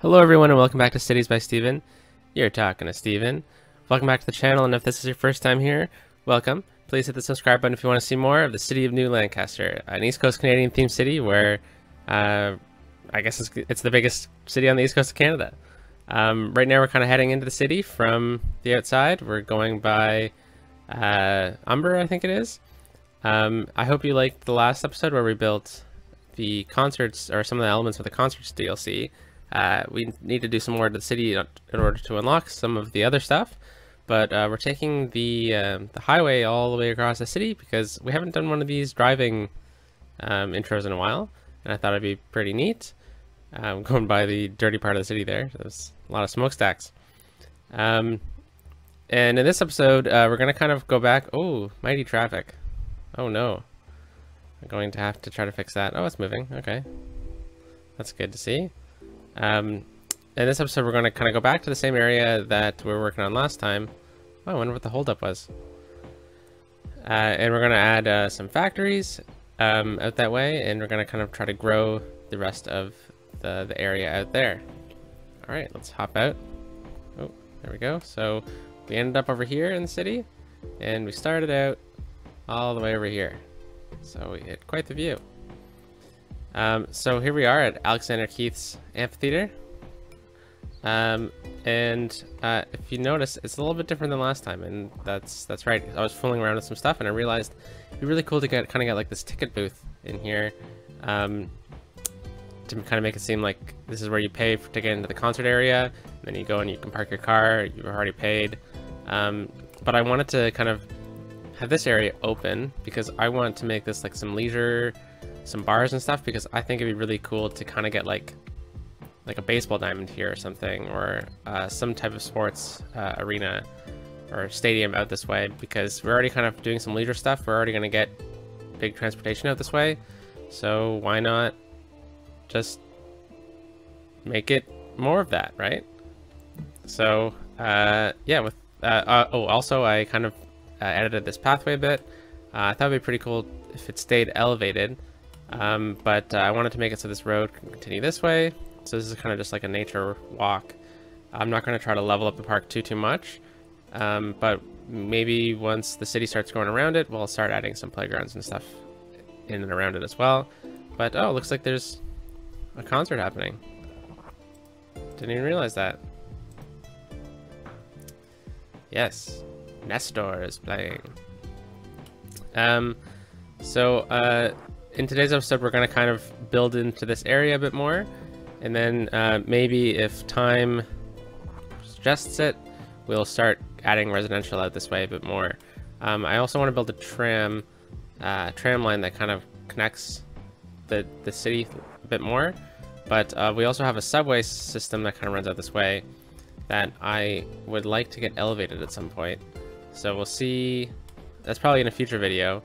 Hello everyone and welcome back to Cities by Steven. You're talking to Steven. Welcome back to the channel and if this is your first time here, welcome. Please hit the subscribe button if you want to see more of the city of New Lancaster, an East Coast Canadian themed city where uh, I guess it's, it's, the biggest city on the East Coast of Canada. Um, right now we're kind of heading into the city from the outside. We're going by uh, Umber, I think it is. Um, I hope you liked the last episode where we built the concerts or some of the elements of the concerts DLC. Uh, we need to do some more to the city in order to unlock some of the other stuff. But uh, we're taking the uh, the highway all the way across the city because we haven't done one of these driving um, intros in a while, and I thought it'd be pretty neat. Um, going by the dirty part of the city there, there's a lot of smokestacks. Um, and in this episode, uh, we're gonna kind of go back. Oh, mighty traffic! Oh no, I'm going to have to try to fix that. Oh, it's moving. Okay, that's good to see. Um, in this episode, we're going to kind of go back to the same area that we were working on last time. Oh, I wonder what the holdup was. Uh, and we're going to add uh, some factories um, out that way, and we're going to kind of try to grow the rest of the, the area out there. All right, let's hop out. Oh, there we go. So we ended up over here in the city, and we started out all the way over here. So we hit quite the view. Um, so here we are at Alexander Keith's Amphitheater. Um, and uh, if you notice, it's a little bit different than last time, and that's that's right. I was fooling around with some stuff, and I realized it'd be really cool to get kind of get like this ticket booth in here, um, to kind of make it seem like this is where you pay for, to get into the concert area. And then you go and you can park your car. You've already paid. Um, but I wanted to kind of have this area open because I want to make this like some leisure some bars and stuff because I think it'd be really cool to kind of get like like a baseball diamond here or something or uh, some type of sports uh, arena or stadium out this way because we're already kind of doing some leisure stuff. We're already going to get big transportation out this way. So why not just make it more of that, right? So uh, yeah, with uh, uh, oh, also I kind of uh, edited this pathway a bit. I thought it'd be pretty cool if it stayed elevated. Um, but uh, I wanted to make it so this road can continue this way. So this is kind of just like a nature walk. I'm not going to try to level up the park too, too much. Um, but maybe once the city starts going around it, we'll start adding some playgrounds and stuff in and around it as well. But oh, looks like there's a concert happening. Didn't even realize that. Yes, Nestor is playing. Um, so, uh, in today's episode, we're going to kind of build into this area a bit more. And then uh, maybe if time suggests it, we'll start adding residential out this way a bit more. Um, I also want to build a tram, uh, tram line that kind of connects the, the city a bit more. But uh, we also have a subway system that kind of runs out this way that I would like to get elevated at some point. So we'll see. That's probably in a future video,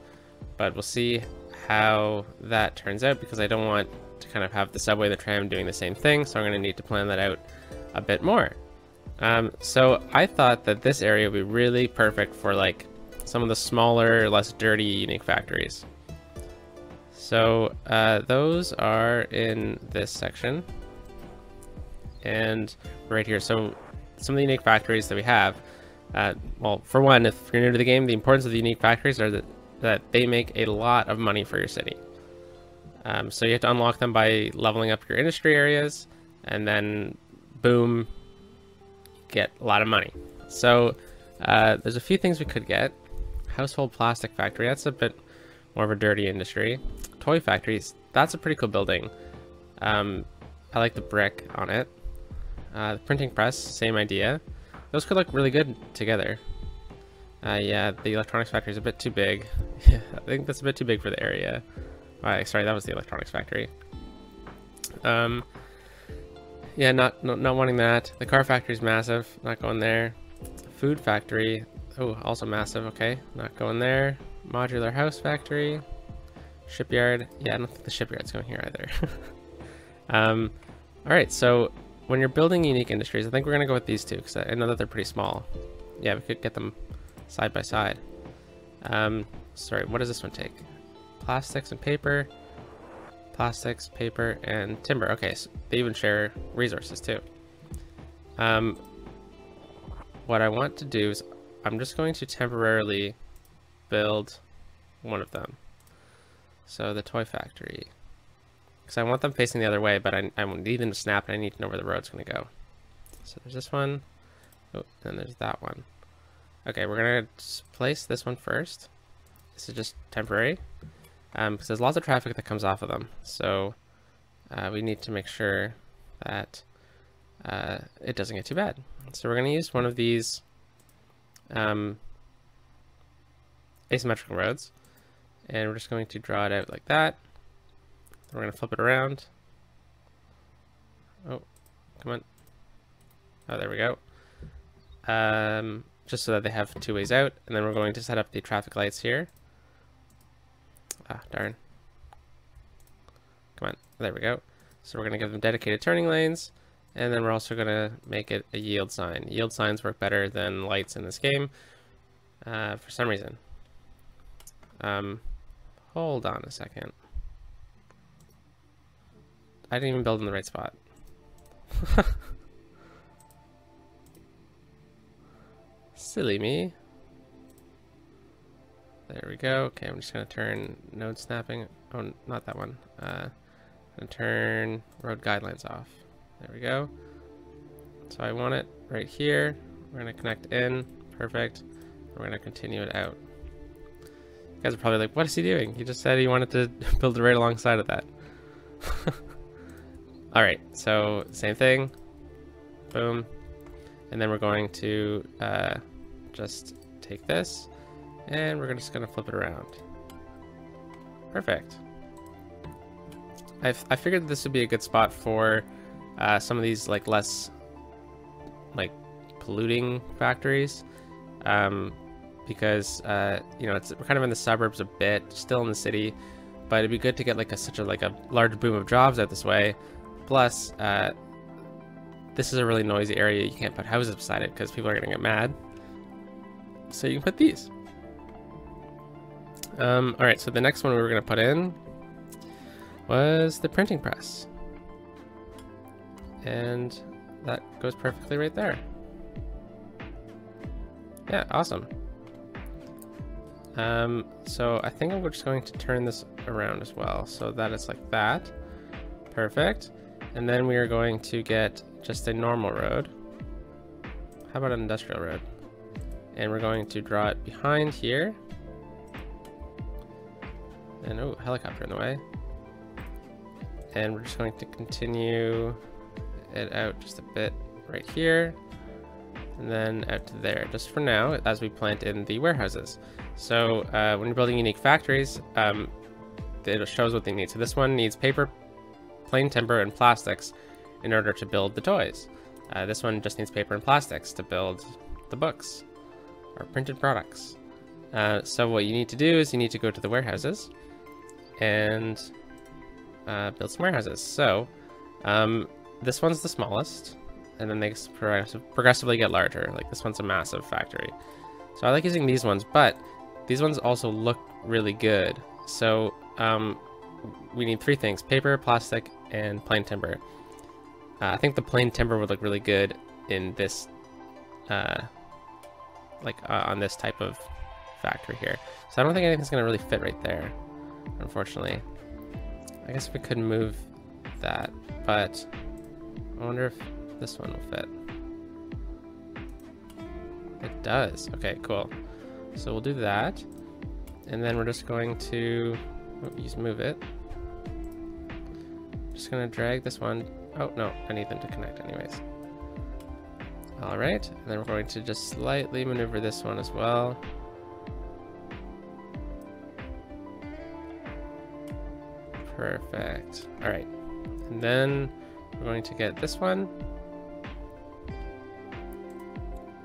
but we'll see how that turns out because I don't want to kind of have the subway, the tram doing the same thing, so I'm going to need to plan that out a bit more. Um, so I thought that this area would be really perfect for like some of the smaller, less dirty, unique factories. So uh, those are in this section. And right here, so some of the unique factories that we have, uh, well, for one, if you're new to the game, the importance of the unique factories are that that they make a lot of money for your city. Um, so you have to unlock them by leveling up your industry areas, and then boom, get a lot of money. So uh, there's a few things we could get. Household plastic factory, that's a bit more of a dirty industry. Toy factories, that's a pretty cool building. Um, I like the brick on it. Uh, the printing press, same idea. Those could look really good together. Uh, yeah, the electronics factory is a bit too big. I think that's a bit too big for the area. Right, sorry, that was the electronics factory. Um, yeah, not, not not wanting that. The car factory is massive. Not going there. Food factory. Oh, also massive. Okay, not going there. Modular house factory. Shipyard. Yeah, I don't think the shipyard's going here either. um, all right, so when you're building unique industries, I think we're gonna go with these two because I know that they're pretty small. Yeah, we could get them side by side. Um, sorry, what does this one take? Plastics and paper. plastics, paper, and timber. Okay, so they even share resources too. Um, what I want to do is I'm just going to temporarily build one of them. So the toy factory. Because I want them facing the other way, but I, I need them to snap and I need to know where the road's going to go. So there's this one. Oh, and there's that one. Okay, we're to place this one first. This is just temporary. Um, because there's lots of traffic that comes off of them. So uh, we need to make sure that uh, it doesn't get too bad. So we're to use one of these um, asymmetrical roads. And we're just going to draw it out like that. We're to flip it around. Oh, come on. Oh, there we go. Um, just so that they have two ways out. And then we're going to set up the traffic lights here. Ah, darn. Come on. There we go. So we're going to give them dedicated turning lanes. And then we're also going to make it a yield sign. Yield signs work better than lights in this game uh, for some reason. Um, hold on a second. I didn't even build in the right spot. Silly me. There we go. Okay, I'm just going to turn node snapping. Oh, not that one. Uh, and turn road guidelines off. There we go. So I want it right here. We're going to connect in. Perfect. We're going to continue it out. You guys are probably like, what is he doing? He just said he wanted to build it right alongside of that. All right, so same thing. Boom. And then we're going to uh, just take this and we're just to flip it around. Perfect. i I figured this would be a good spot for uh, some of these like less like polluting factories um, because uh, you know it's we're kind of in the suburbs a bit still in the city but it'd be good to get like a such a like a large boom of jobs out this way plus uh, this is a really noisy area you can't put houses beside it because people are gonna get mad so you can put these um, all right so the next one we were gonna put in was the printing press and that goes perfectly right there. Yeah, awesome. Um, so I think I'm just going to turn this around as well so that it's like that. Perfect. And then we are going to get just a normal road. How about an industrial road? And we're going to draw it behind here. And oh, helicopter in the way. And we're just going to continue it out just a bit right here. And then out to there just for now as we plant in the warehouses. So uh, when you're building unique factories um, it shows what they need. So this one needs paper planed timber and plastics in order to build the toys. Uh, this one just needs paper and plastics to build the books or printed products uh, so what you need to do is you need to go to the warehouses and uh, build some warehouses so um, this one's the smallest, and then they progressively get larger. Like this one's a massive factory. So I like using these ones, but these ones also look really good. So um, we need three things, paper, plastic, and planed timber. Uh, I think the planed timber would look really good in this, uh, like uh, on this type of factory here. So I don't think anything's gonna really fit right there, unfortunately. I guess we could move that, but I wonder if this one will fit. It does. Okay, cool. So we'll do that. And then we're just going to oh, use move it. Just gonna drag this one. Oh, no, I need them to connect anyways. All right, and then we're going to just slightly maneuver this one as well. Perfect. All right, and then we're going to get this one.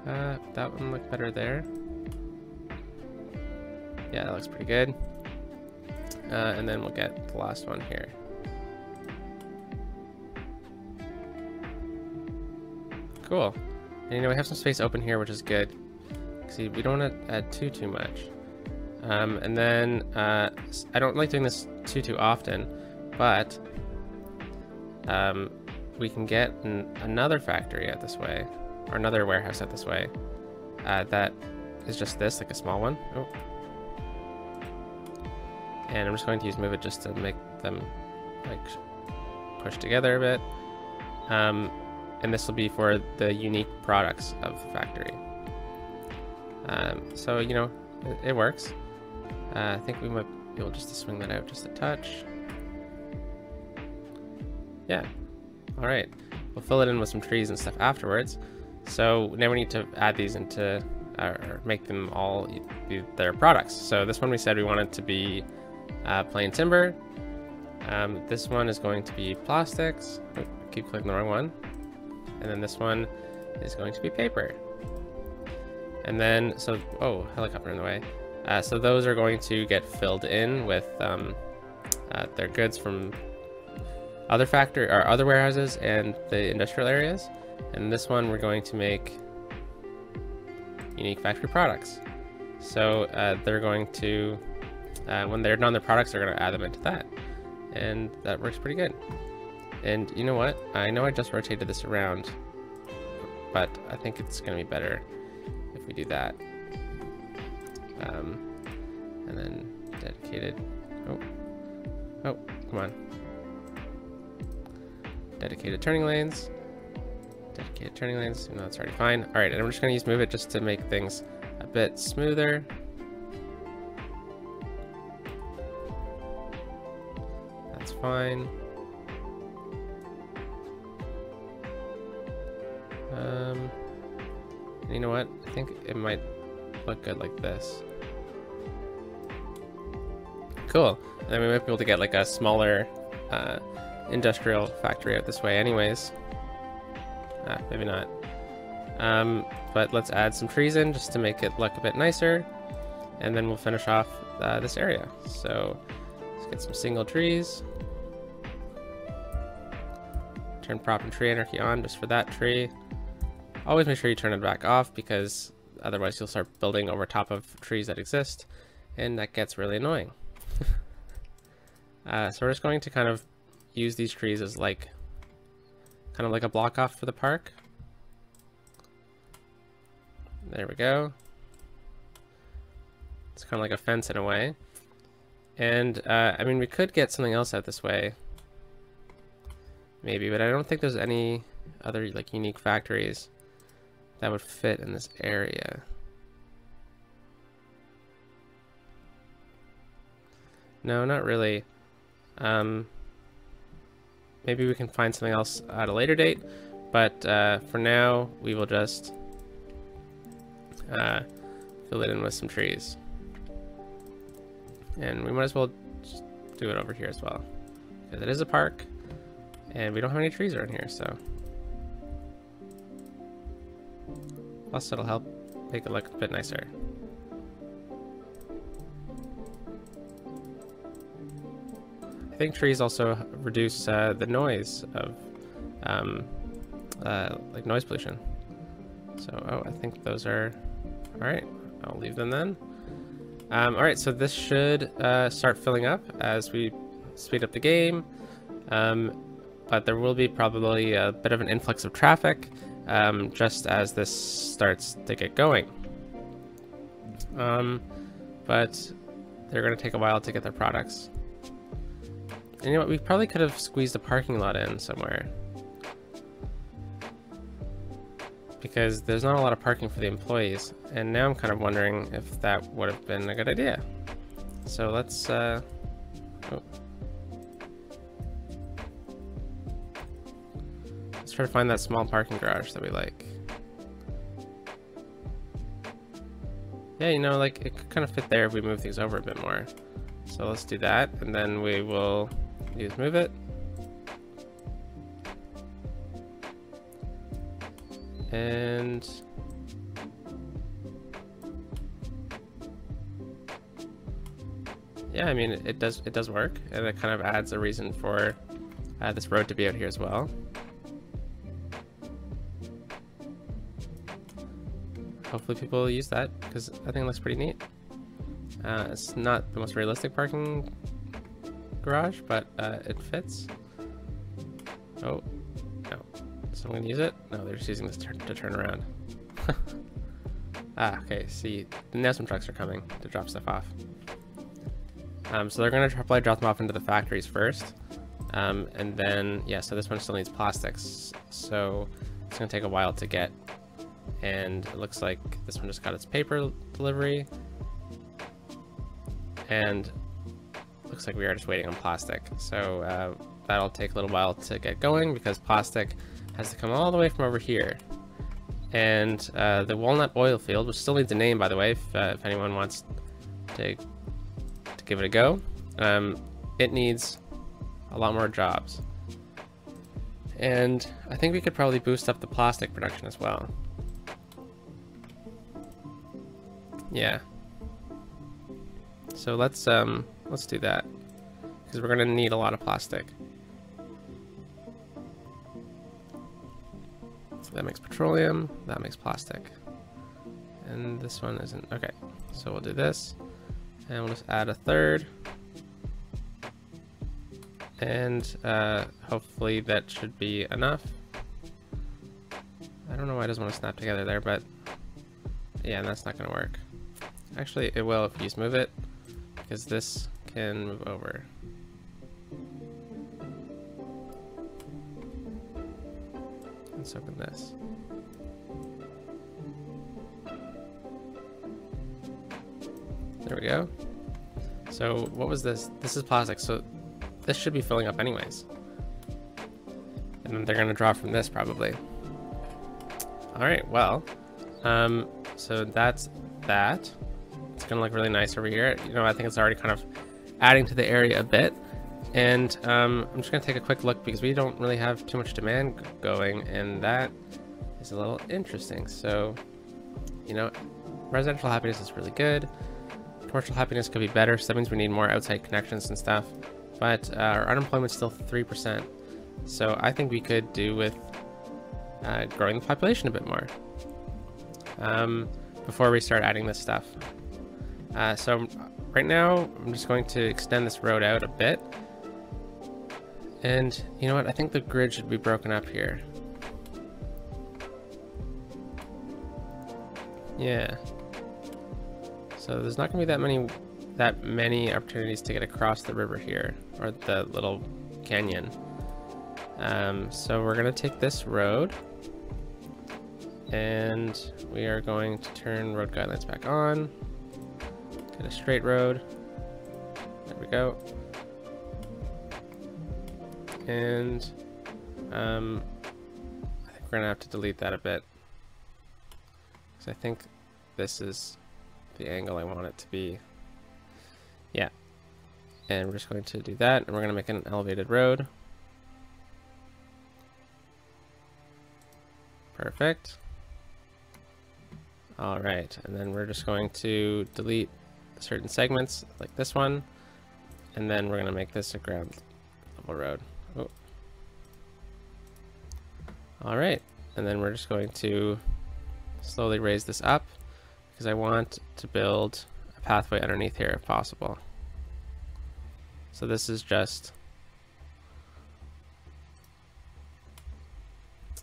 Uh, that one look better there. Yeah, that looks pretty good. Uh, and then we'll get the last one here. Cool. And you know, we have some space open here, which is good. See, we don't want to add too, too much. Um, and then, uh, I don't like doing this too, too often, but um, we can get an, another factory out this way, or another warehouse out this way. Uh, that is just this, like a small one. Oh. And I'm just going to use move it just to make them like push together a bit. Um, and this will be for the unique products of the factory. Um, so, you know, it, it works. Uh, I think we might be able just to swing that out just a touch. Yeah. All right. We'll fill it in with some trees and stuff afterwards. So now we need to add these into, or make them all be their products. So this one we said we wanted to be uh, planed timber. Um, this one is going to be plastics. Oh, keep clicking the wrong one. And then this one is going to be paper. And then, so, oh, helicopter in the way. Uh, so those are going to get filled in with um, uh, their goods from other factory or other warehouses and the industrial areas. And this one we're going to make unique factory products. So uh, they're going to, uh, when they're done their products, they're going to add them into that. And that works pretty good. And you know what? I know I just rotated this around, but I think it's going to be better if we do that. Um, and then dedicated. Oh, oh, come on. Dedicated turning lanes. Dedicated turning lanes. No, that's already fine. All right, and I'm just going to use move it just to make things a bit smoother. That's fine. Um, you know what? I think it might look good like this. Cool. And then we might be able to get like a smaller uh, industrial factory out this way anyways. Ah, maybe not. Um, but let's add some trees in just to make it look a bit nicer. And then we'll finish off uh, this area. So let's get some single trees. Turn prop and tree anarchy on just for that tree. Always make sure you turn it back off because otherwise you'll start building over top of trees that exist and that gets really annoying. uh, so we're just going to kind of use these trees as like kind of like a block off for the park. There we go. It's kind of like a fence in a way. And, uh, I mean, we could get something else out this way. Maybe, but I don't think there's any other, like, unique factories that would fit in this area. No, not really. Um, maybe we can find something else at a later date, but uh, for now, we will just uh, fill it in with some trees. And we might as well just do it over here as well. Because it is a park, and we don't have any trees around here, so... Plus it'll help make it look a bit nicer. I think trees also reduce uh, the noise of um, uh, like noise pollution. So, oh, I think those are all right. I'll leave them then. Um, all right, so this should uh, start filling up as we speed up the game. Um, but there will be probably a bit of an influx of traffic um, just as this starts to get going. Um, but they're going to take a while to get their products. And you know what, we probably could have squeezed a parking lot in somewhere. Because there's not a lot of parking for the employees, and now I'm kind of wondering if that would have been a good idea. So let's, uh... Oh. Try to find that small parking garage that we like. Yeah, you know, like, it could kind of fit there if we move things over a bit more. So let's do that, and then we will Use move it. And yeah, I mean, it, it, does it does work, and it kind of adds a reason for uh, this road to be out here as well. Hopefully people use that, because I think it looks pretty neat. Uh, it's not the most realistic parking garage, but uh, it fits. Oh, no. So I'm gonna use it? No, they're just using this to, to turn around. ah, okay, see, now some trucks are coming to drop stuff off. Um, so they're gonna probably drop them off into the factories first. Um, and then, yeah, so this one still needs plastics. So it's gonna take a while to get. And it looks like this one just got its paper delivery. And looks like we are just waiting on plastic. So uh, that'll take a little while to get going because plastic has to come all the way from over here. And uh, the walnut oil field, which still needs a name by the way, if, uh, if anyone wants to, to give it a go, um, it needs a lot more jobs. And I think we could probably boost up the plastic production as well. Yeah. So let's um let's do that because we're gonna need a lot of plastic. So that makes petroleum, that makes plastic. And this one isn't, okay. So we'll do this and we'll just add a third. And uh, hopefully that should be enough. I don't know why it doesn't want to snap together there, but yeah, that's not gonna work. Actually, it will if you just move it, because this can move over. Let's open this. There we go. So what was this? This is plastic, so this should be filling up anyways. And then they're gonna draw from this probably. All right, well, um, so that's that. It's gonna look really nice over here. You know, I think it's already kind of adding to the area a bit. And um, I'm just gonna take a quick look because we don't really have too much demand going and that is a little interesting. So, you know, residential happiness is really good. Commercial happiness could be better, so that means we need more outside connections and stuff. But uh, our unemployment's still 3%. So I think we could do with uh, growing the population a bit more um, before we start adding this stuff. Uh, so right now, I'm just going to extend this road out a bit. And you know what? I think the grid should be broken up here. Yeah. So there's not going to be that many that many opportunities to get across the river here, or the little canyon. Um, so we're going to take this road, and we are going to turn road guidelines back on. Get a straight road. There we go. And um, I think we're to have to delete that a bit. Because I think this is the angle I want it to be. Yeah. And we're just going to do that, and we're to make an elevated road. Perfect. All right, and then we're just going to delete certain segments, like this one, and then we're going to make this a ground level road. Oh. All right, and then we're just going to slowly raise this up because I want to build a pathway underneath here if possible. So this is just...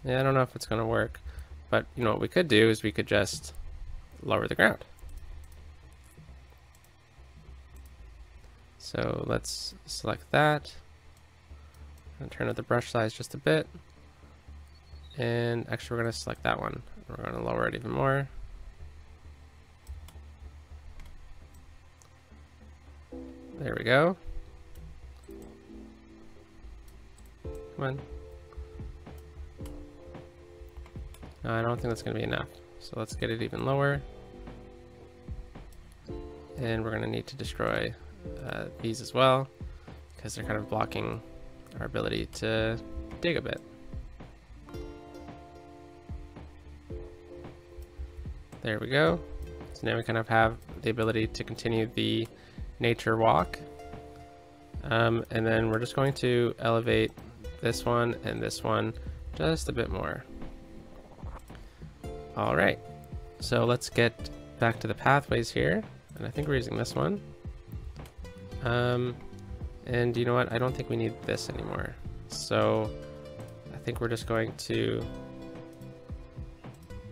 Yeah, I don't know if it's going to work. But, you know, what we could do is we could just lower the ground. So let's select that. And turn up the brush size just a bit. And actually we're going to select that one. We're going to lower it even more. There we go. Come on. No, I don't think that's going to be enough. So let's get it even lower. And we're going to need to destroy uh, these as well because they're kind of blocking our ability to dig a bit. There we go. So now we kind of have the ability to continue the nature walk. Um, and then we're just going to elevate this one and this one just a bit more. All right, so let's get back to the pathways here. And I think we're using this one. Um, And you know what? I don't think we need this anymore. So I think we're just going to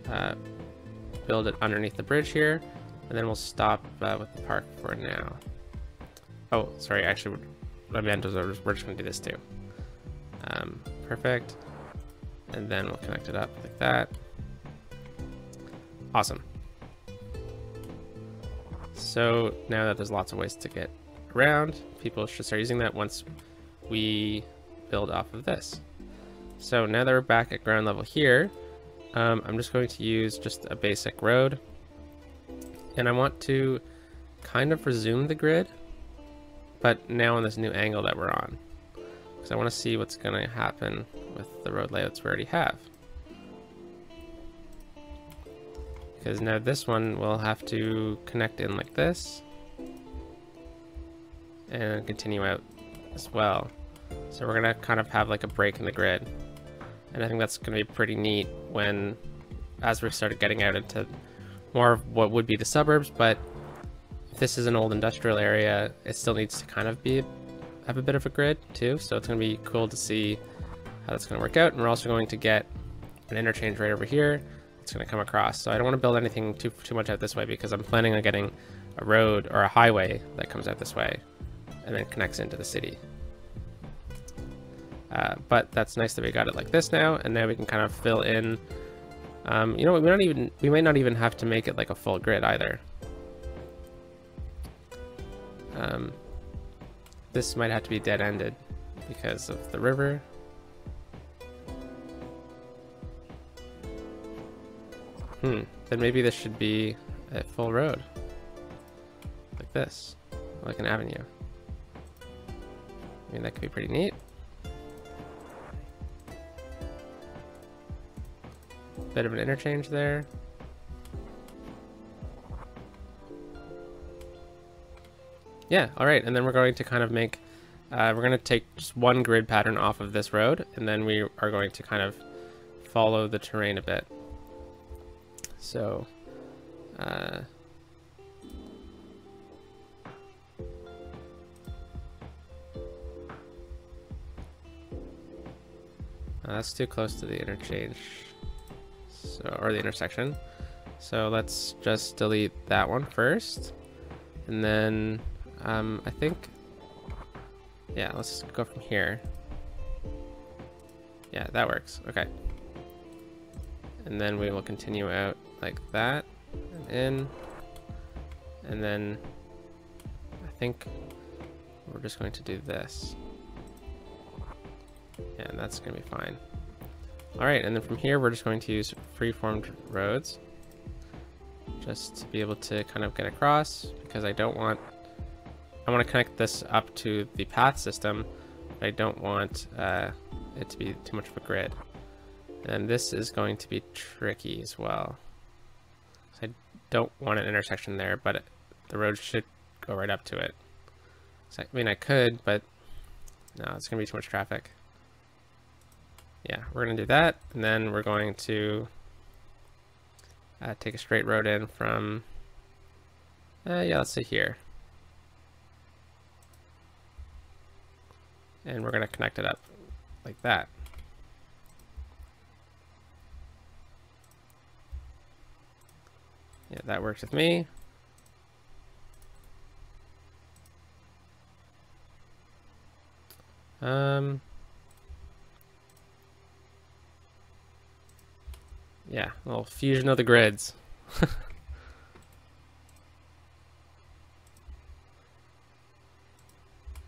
uh, build it underneath the bridge here. And then we'll stop uh, with the park for now. Oh, sorry. Actually, what I we're just going to do this too. Um, perfect. And then we'll connect it up like that. Awesome. So now that there's lots of ways to get around, people should start using that once we build off of this. So now that we're back at ground level here, um, I'm just going to use just a basic road. And I want to kind of resume the grid, but now on this new angle that we're on. Because I want to see what's going to happen with the road layouts we already have. Because now this one will have to connect in like this. And continue out as well. So we're to kind of have like a break in the grid. And I think that's to be pretty neat when, as we started getting out into more of what would be the suburbs, but if this is an old industrial area, it still needs to kind of be have a bit of a grid too. So it's to be cool to see how that's to work out. And we're also going to get an interchange right over here it's to come across. So I don't want to build anything too, too much out this way because I'm planning on getting a road or a highway that comes out this way and then connects into the city. Uh, but that's nice that we got it like this now, and now we can kind of fill in. Um, you know, we don't even we might not even have to make it like a full grid either. Um, this might have to be dead-ended because of the river. Hmm, then maybe this should be a full road. Like this, like an avenue. I mean, that could be pretty neat. Bit of an interchange there. Yeah, all right, and then we're going to kind of make, uh, we're going to take just one grid pattern off of this road, and then we are going to kind of follow the terrain a bit. So, uh, that's too close to the interchange, so or the intersection. So let's just delete that one first, and then um, I think, yeah, let's go from here. Yeah, that works. Okay. And then we will continue out like that and in and then I think we're just going to do this yeah and that's gonna be fine all right and then from here we're just going to use freeformed roads just to be able to kind of get across because I don't want I want to connect this up to the path system but I don't want uh, it to be too much of a grid and this is going to be tricky as well So I don't want an intersection there, but the road should go right up to it. So, I mean, I could, but no, it's going to be too much traffic. Yeah, we're going to do that, and then we're going to uh, take a straight road in from, uh, yeah, let's say here. And we're going to connect it up like that. Yeah, that works with me. Um, yeah, little fusion of the grids.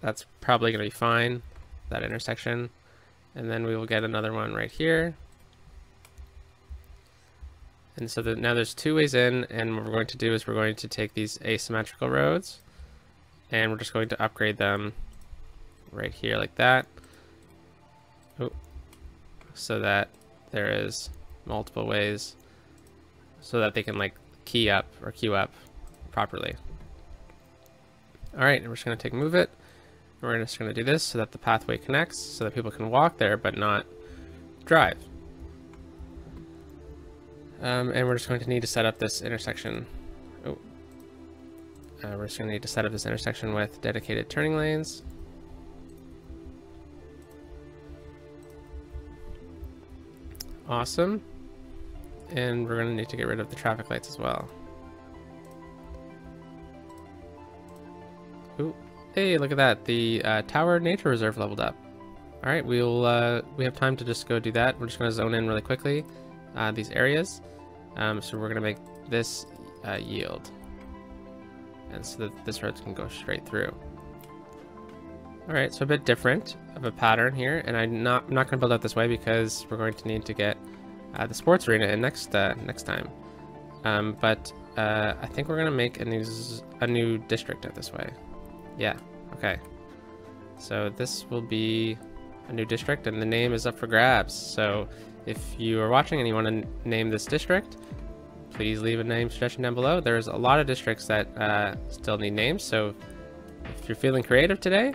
That's probably going to be fine, that intersection. And then we will get another one right here. And so the, now there's two ways in, and what we're going to do is we're going to take these asymmetrical roads, and we're just going to upgrade them right here like that. Oh, so that there is multiple ways so that they can like key up or queue up properly. All right, and we're just gonna take move it. We're just gonna do this so that the pathway connects so that people can walk there but not drive. Um, and we're just going to need to set up this intersection. Oh. Uh, we're just gonna need to set up this intersection with dedicated turning lanes. Awesome. And we're to need to get rid of the traffic lights as well. Ooh. Hey, look at that. The uh, Tower Nature Reserve leveled up. Alright, we'll, uh, we have time to just go do that. We're just to zone in really quickly uh, these areas. Um, so we're to make this uh, yield. And so that this road can go straight through. Alright, so a bit different of a pattern here. And I'm not, I'm not to build out this way because we're going to need to get uh, the sports arena next, uh, next time. Um, but uh, I think we're to make a new, a new district this way. Yeah, okay. So this will be a new district and the name is up for grabs. So if you are watching and you want to name this district, please leave a name suggestion down below. There's a lot of districts that uh, still need names, so if you're feeling creative today,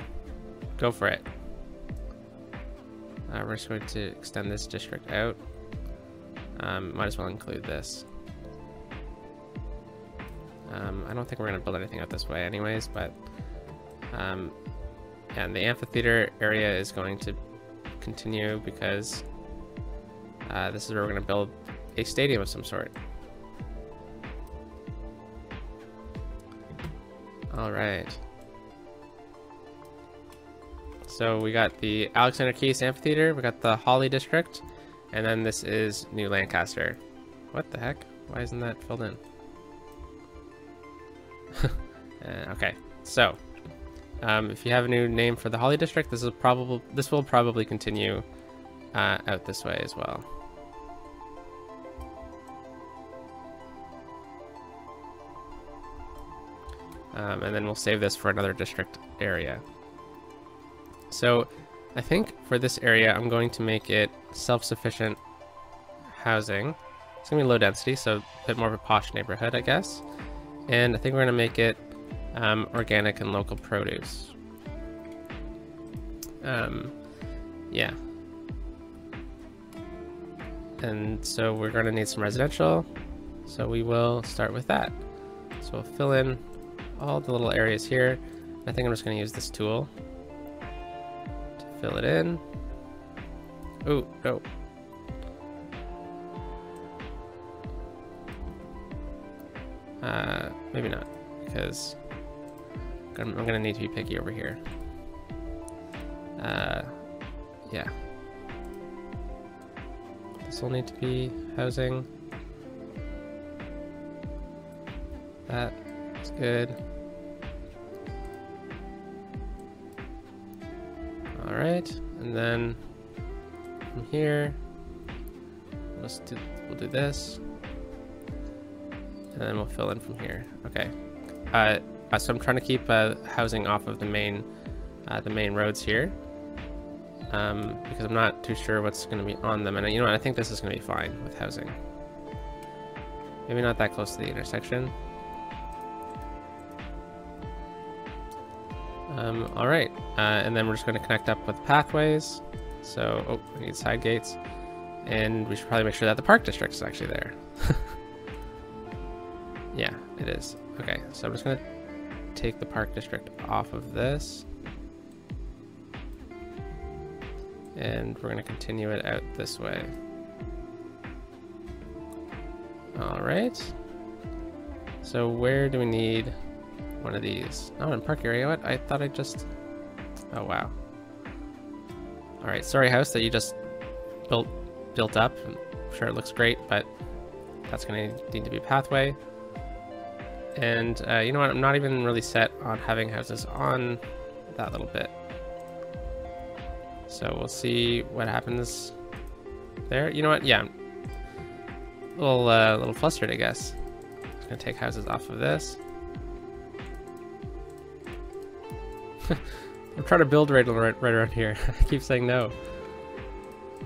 go for it. Uh, we're just going to extend this district out. Um, might as well include this. Um, I don't think we're going to build anything out this way anyways, but um, and the amphitheater area is going to continue because uh, this is where we're going to build a stadium of some sort. All right. So we got the Alexander Keith's Amphitheater, we got the Holly District, and then this is New Lancaster. What the heck? Why isn't that filled in? uh, okay, so um, if you have a new name for the Holly District, this is probably this will probably continue uh, out this way as well. Um, and then we'll save this for another district area. So I think for this area, I'm going to make it self-sufficient housing. It's gonna be low density, so a bit more of a posh neighborhood, I guess. And I think we're gonna make it um, organic and local produce. Um, yeah. And so we're going to need some residential. So we will start with that. So we'll fill in all the little areas here. I think I'm just going to use this tool to fill it in. Oh, no. Uh, maybe not, because I'm, I'm gonna need to be picky over here. Uh, yeah. This will need to be housing. That's good. Alright, and then from here, let's do, we'll do this. And then we'll fill in from here. Okay. Uh, uh, so I'm trying to keep uh, housing off of the main, uh, the main roads here, um, because I'm not too sure what's going to be on them. And you know what? I think this is going to be fine with housing. Maybe not that close to the intersection. Um, all right, uh, and then we're just going to connect up with pathways. So, oh, we need side gates, and we should probably make sure that the park district is actually there. yeah, it is. Okay, so I'm just going to take the park district off of this. And we're going to continue it out this way. All right. So where do we need one of these? Oh, in park area. What? I thought I just... Oh, wow. All right. Sorry, house that you just built built up. I'm sure it looks great, but that's going to need to be pathway. And uh, you know what? I'm not even really set on having houses on that little bit. So we'll see what happens there. You know what? Yeah. A little, uh, little flustered, I guess. Just gonna take houses off of this. I'm trying to build right, right, right around here. I keep saying no.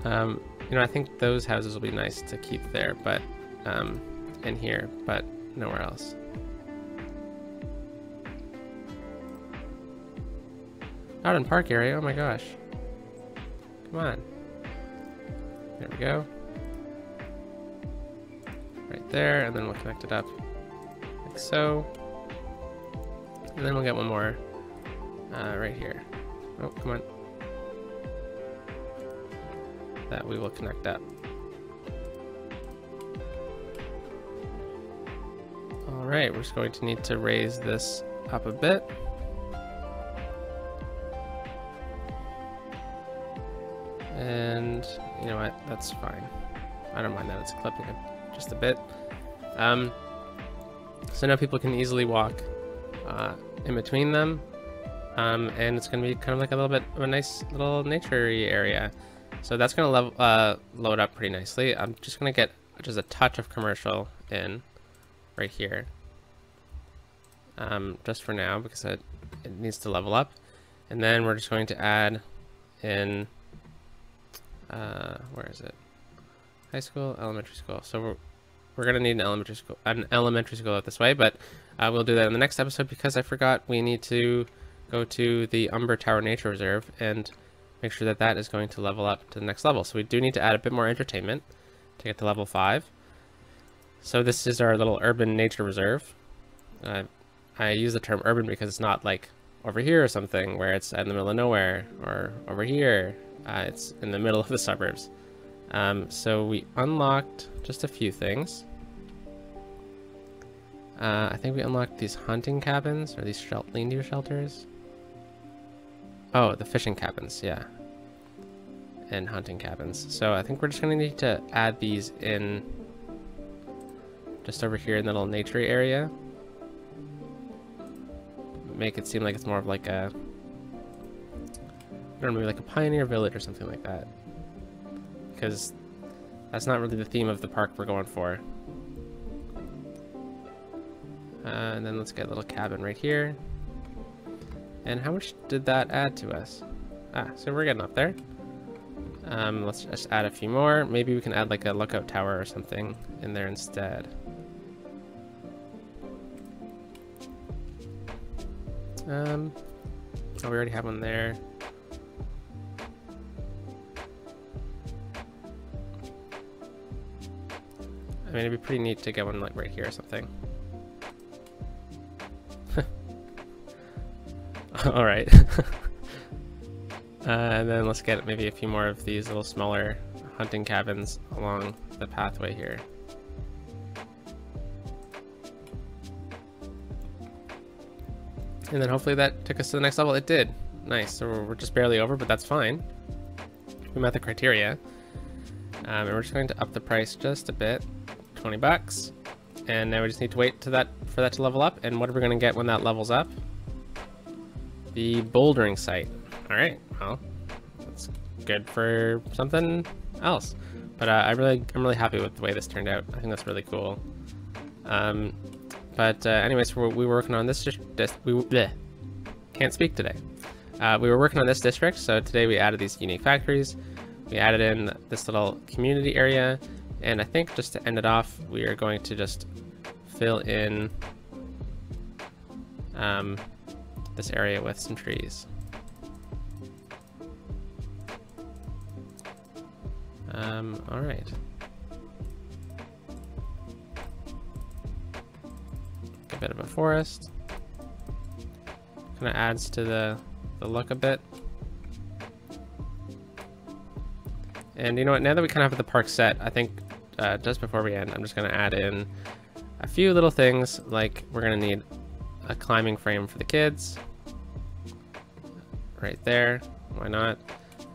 Um, you know, I think those houses will be nice to keep there, but um, in here, but nowhere else. Out in park area, oh my gosh. Come on. There we go. Right there, and then we'll connect it up like so. And then we'll get one more uh, right here. Oh, come on. That we will connect up. All right, we're just going to need to raise this up a bit. And you know what, that's fine. I don't mind that it's clipping it just a bit. Um, so now people can easily walk uh, in between them um, and it's going to be kind of like a little bit of a nice little nature area. So that's going to level, uh, load up pretty nicely. I'm just going to get just a touch of commercial in right here. Um, just for now because it, it needs to level up. And then we're just going to add in, uh, where is it? High school, elementary school. So we're, we're going to need an elementary school, an elementary school out this way, but uh, we'll do that in the next episode because I forgot we need to go to the Umber Tower Nature Reserve and make sure that that is going to level up to the next level. So we do need to add a bit more entertainment to get to level 5. So this is our little urban nature reserve. Uh, I use the term urban because it's not like over here or something where it's in the middle of nowhere or over here. Uh, it's in the middle of the suburbs. Um, so we unlocked just a few things. Uh, I think we unlocked these hunting cabins or these shel lean-to shelters. Oh, the fishing cabins, yeah. And hunting cabins. So I think we're just to need to add these in just over here in the little nature area. Make it seem like it's more of like a, I don't know, maybe like a pioneer village or something like that because that's not really the theme of the park we're going for. Uh, and then let's get a little cabin right here. And how much did that add to us? Ah, so we're getting up there. Um, let's just add a few more. Maybe we can add like a lookout tower or something in there instead. Um, oh, we already have one there. I mean, it'd be pretty neat to get one like right here or something. All right. uh, and then let's get maybe a few more of these little smaller hunting cabins along the pathway here. And then hopefully that took us to the next level. It did. Nice. So we're, just barely over, but that's fine. We met the criteria. Um, and we're just going to up the price just a bit. 20 bucks. And now we just need to wait to that for that to level up. And what are we going to get when that levels up? The bouldering site. All right, well, that's good for something else. But uh, I really, I'm really happy with the way this turned out. I think that's really cool. Um, but uh, anyways, we were working on this. Just we bleh, can't speak today. Uh, we were working on this district, so today we added these unique factories. We added in this little community area, and I think just to end it off, we are going to just fill in um, this area with some trees. Um, all right. A bit of a forest. Kind of adds to the, the look a bit. And you know what, now that we kind of have the park set, I think uh, just before we end, I'm just going to add in a few little things, like we're going to need a climbing frame for the kids. Right there, why not?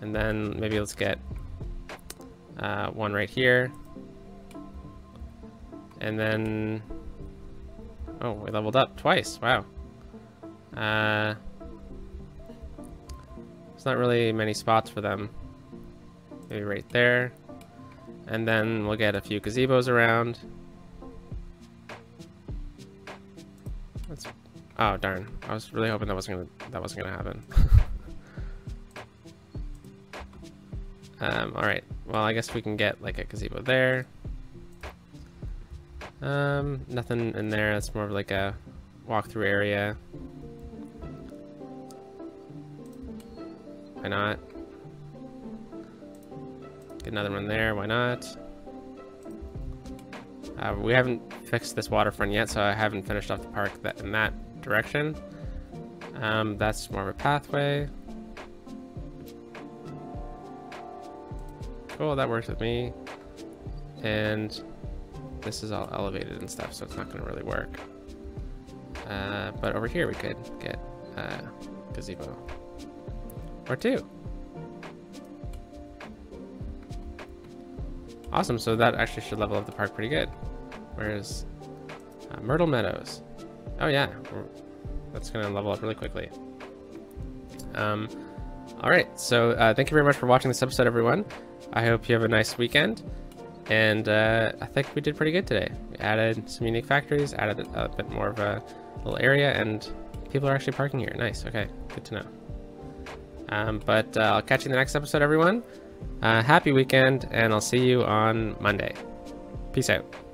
And then maybe let's get uh, one right here. And then, oh, we leveled up twice, wow. Uh, there's not really many spots for them. Maybe right there. And then we'll get a few gazebos around. Oh darn. I was really hoping that wasn't gonna that wasn't gonna happen. um, alright. Well I guess we can get like a gazebo there. Um, nothing in there, it's more of like a walkthrough area. Why not? Get another one there, why not? Uh, we haven't fixed this waterfront yet, so I haven't finished off the park that in that direction. Um, that's more of a pathway. Cool, that works with me. And this is all elevated and stuff, so it's not going to really work. Uh, but over here we could get uh, gazebo. Or two. Awesome, so that actually should level up the park pretty good. Whereas uh, Myrtle Meadows. Oh yeah, that's to level up really quickly. Um, all right, so uh, thank you very much for watching this episode, everyone. I hope you have a nice weekend. And uh, I think we did pretty good today. We added some unique factories, added a bit more of a little area, and people are actually parking here. Nice, okay, good to know. Um, but uh, I'll catch you in the next episode, everyone. Uh, happy weekend, and I'll see you on Monday. Peace out.